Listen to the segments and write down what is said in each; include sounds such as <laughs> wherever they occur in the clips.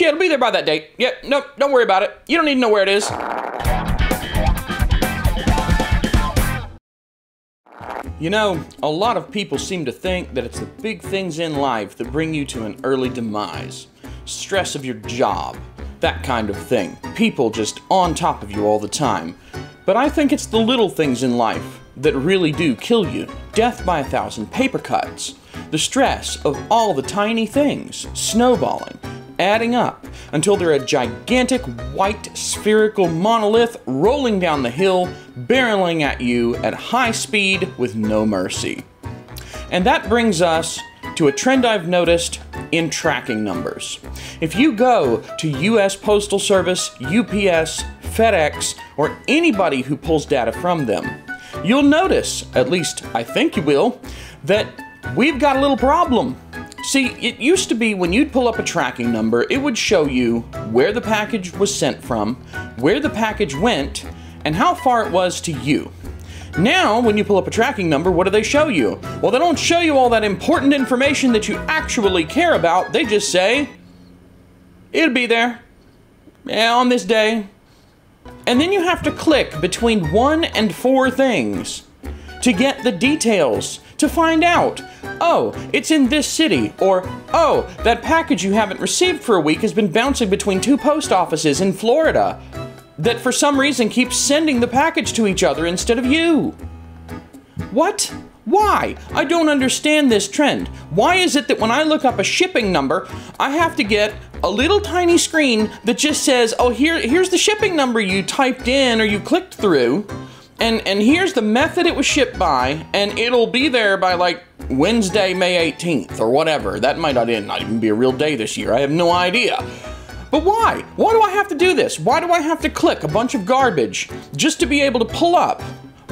Gee, it'll be there by that date. Yep, yeah, don't worry about it. You don't need to know where it is. You know, a lot of people seem to think that it's the big things in life that bring you to an early demise. Stress of your job, that kind of thing. People just on top of you all the time. But I think it's the little things in life that really do kill you. Death by a thousand paper cuts. The stress of all the tiny things snowballing, adding up until they're a gigantic white spherical monolith rolling down the hill, barreling at you at high speed with no mercy. And that brings us to a trend I've noticed in tracking numbers. If you go to US Postal Service, UPS, FedEx, or anybody who pulls data from them, you'll notice, at least I think you will, that we've got a little problem. See, it used to be when you'd pull up a tracking number, it would show you where the package was sent from, where the package went, and how far it was to you. Now, when you pull up a tracking number, what do they show you? Well, they don't show you all that important information that you actually care about. They just say, it'll be there yeah, on this day. And then you have to click between one and four things to get the details, to find out, oh, it's in this city, or oh, that package you haven't received for a week has been bouncing between two post offices in Florida that for some reason keeps sending the package to each other instead of you. What? Why? I don't understand this trend. Why is it that when I look up a shipping number, I have to get a little tiny screen that just says, oh, here, here's the shipping number you typed in or you clicked through, and, and here's the method it was shipped by, and it'll be there by like Wednesday, May 18th, or whatever. That might not, not even be a real day this year. I have no idea. But why? Why do I have to do this? Why do I have to click a bunch of garbage just to be able to pull up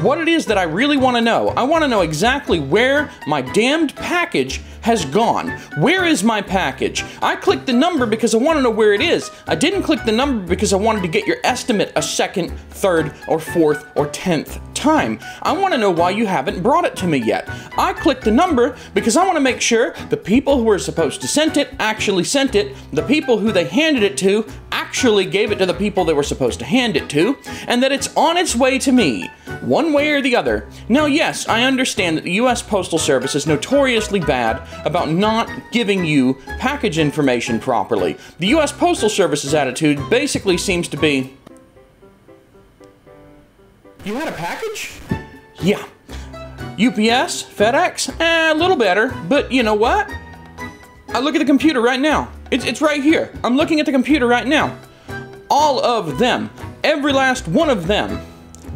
what it is that I really want to know? I want to know exactly where my damned package has gone. Where is my package? I clicked the number because I want to know where it is. I didn't click the number because I wanted to get your estimate a second, third, or fourth, or tenth time. I want to know why you haven't brought it to me yet. I clicked the number because I want to make sure the people who were supposed to send it actually sent it, the people who they handed it to actually gave it to the people they were supposed to hand it to, and that it's on its way to me, one way or the other. Now, yes, I understand that the U.S. Postal Service is notoriously bad about not giving you package information properly. The U.S. Postal Service's attitude basically seems to be you had a package? Yeah. UPS, FedEx, eh, a little better, but you know what? I look at the computer right now. It's, it's right here. I'm looking at the computer right now. All of them, every last one of them,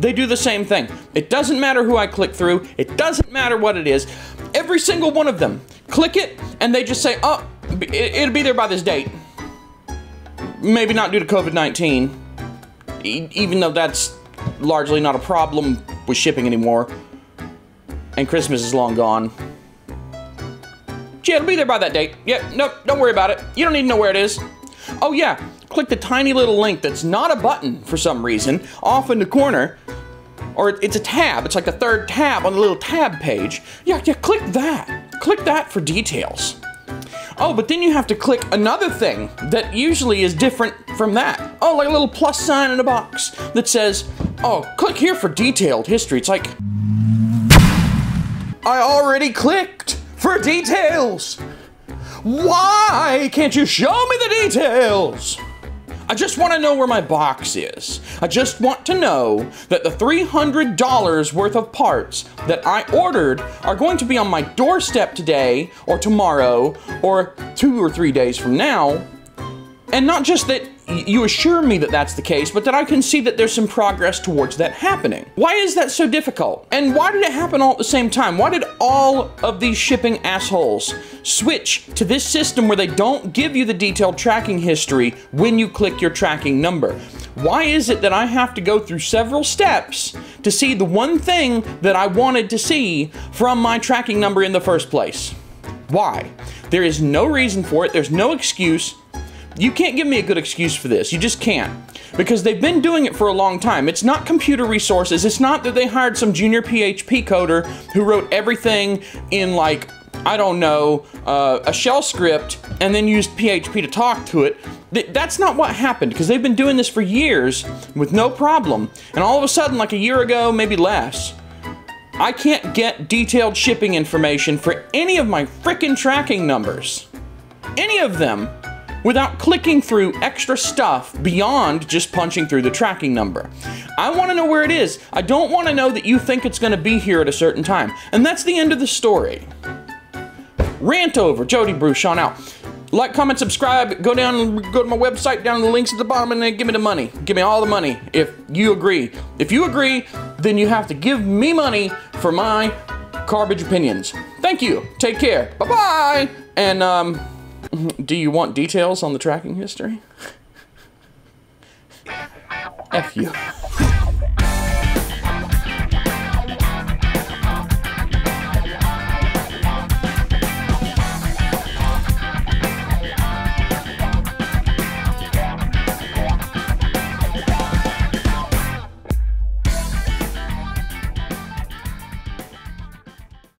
they do the same thing. It doesn't matter who I click through, it doesn't matter what it is. Every single one of them, click it, and they just say, oh, it'll be there by this date. Maybe not due to COVID 19, even though that's largely not a problem with shipping anymore. And Christmas is long gone. Gee, it'll be there by that date. Yeah, nope, don't worry about it. You don't need to know where it is. Oh yeah, click the tiny little link that's not a button for some reason off in the corner. Or it's a tab, it's like the third tab on the little tab page. Yeah, yeah, click that. Click that for details. Oh, but then you have to click another thing that usually is different from that. Oh, like a little plus sign in a box that says, oh, click here for detailed history. It's like, I already clicked for details. Why can't you show me the details? I just want to know where my box is. I just want to know that the $300 worth of parts that I ordered are going to be on my doorstep today or tomorrow or two or three days from now. And not just that you assure me that that's the case, but that I can see that there's some progress towards that happening. Why is that so difficult? And why did it happen all at the same time? Why did all of these shipping assholes switch to this system where they don't give you the detailed tracking history when you click your tracking number? Why is it that I have to go through several steps to see the one thing that I wanted to see from my tracking number in the first place? Why? There is no reason for it, there's no excuse. You can't give me a good excuse for this. You just can't. Because they've been doing it for a long time. It's not computer resources. It's not that they hired some junior PHP coder who wrote everything in like I don't know, uh, a shell script and then used PHP to talk to it. Th- that's not what happened because they've been doing this for years with no problem. And all of a sudden, like a year ago, maybe less, I can't get detailed shipping information for any of my frickin' tracking numbers. Any of them without clicking through extra stuff beyond just punching through the tracking number. I want to know where it is. I don't want to know that you think it's going to be here at a certain time. And that's the end of the story. Rant over. Jody Bruchon out. Like, comment, subscribe. Go down, go to my website down the links at the bottom, and then give me the money. Give me all the money if you agree. If you agree, then you have to give me money for my garbage opinions. Thank you. Take care. Bye bye. And um. <laughs> Do you want details on the tracking history? F you.